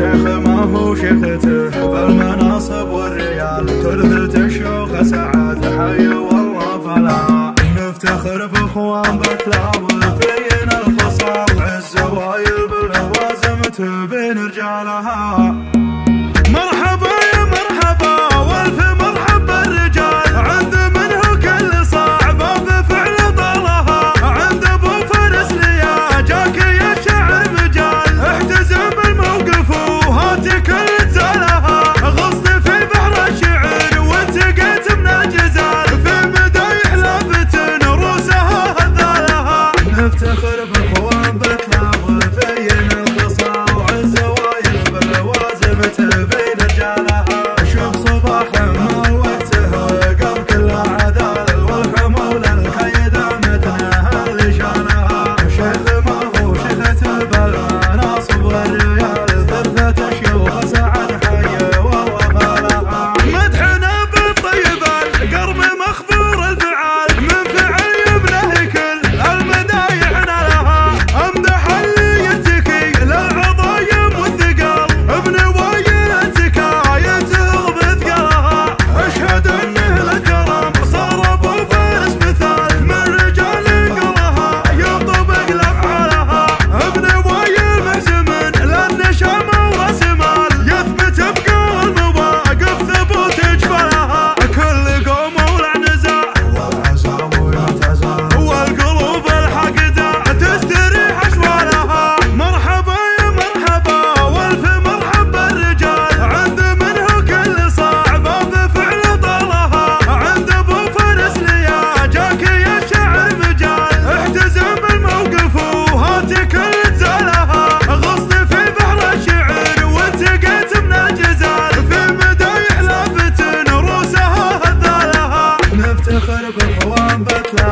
شيخ ما هو شيخته بالمناصب والريال تلهت χαρά But clouds.